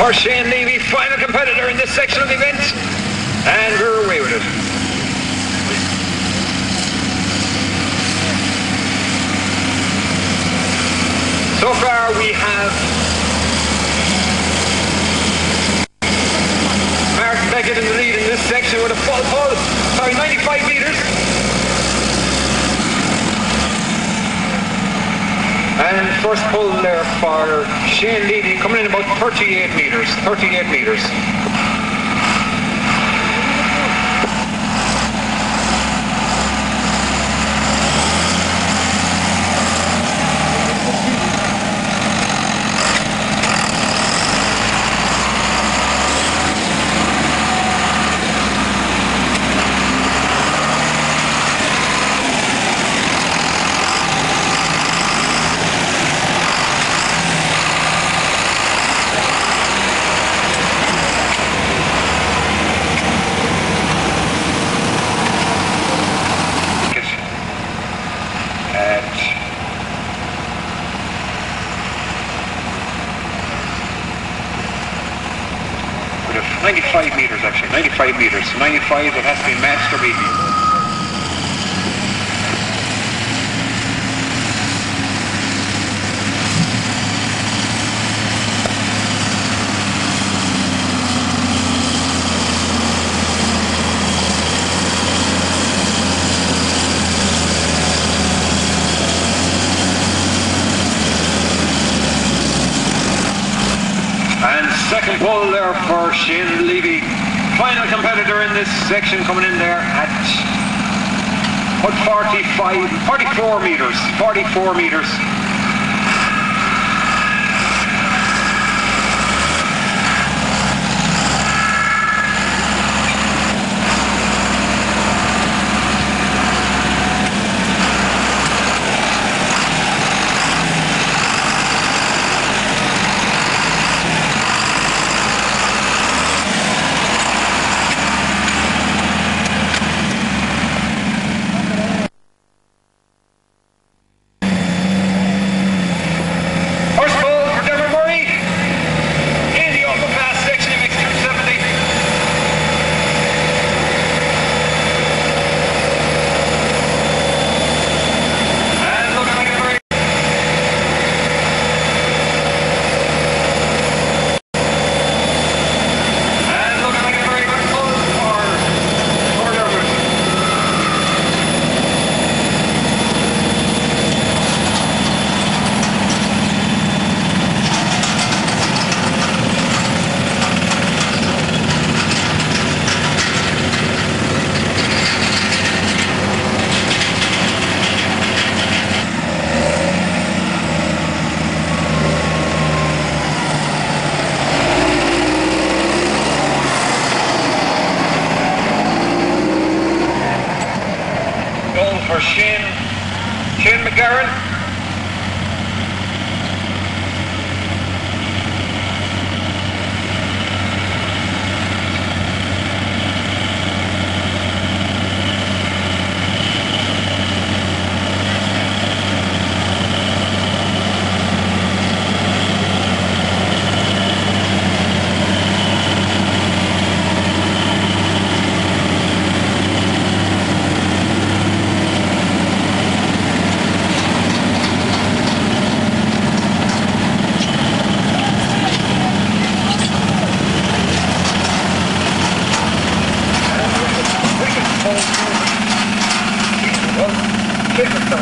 for Shane Levy, final competitor in this section of the event. And we're away with it. So far we have Mark Beckett in the lead in this section with a full pull, sorry, 95 metres. And first pull there for Shane Levy coming in about 38 metres, 38 metres. at with a 95 meters actually, 95 meters. 95 it has to be matched or. And second pole there for Shane Levy. Final competitor in this section coming in there at what 45, 44 meters, 44 meters. Gracias.